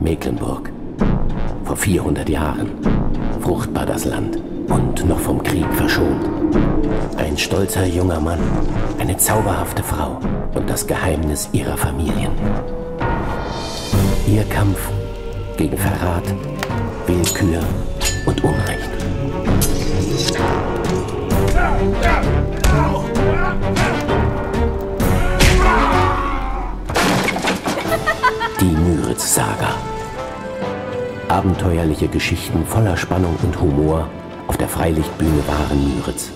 Mecklenburg. Vor 400 Jahren. Fruchtbar das Land und noch vom Krieg verschont. Ein stolzer junger Mann, eine zauberhafte Frau und das Geheimnis ihrer Familien. Ihr Kampf gegen Verrat, Willkür und Unrecht. Die Müritz-Saga. Abenteuerliche Geschichten voller Spannung und Humor auf der Freilichtbühne Waren Müritz.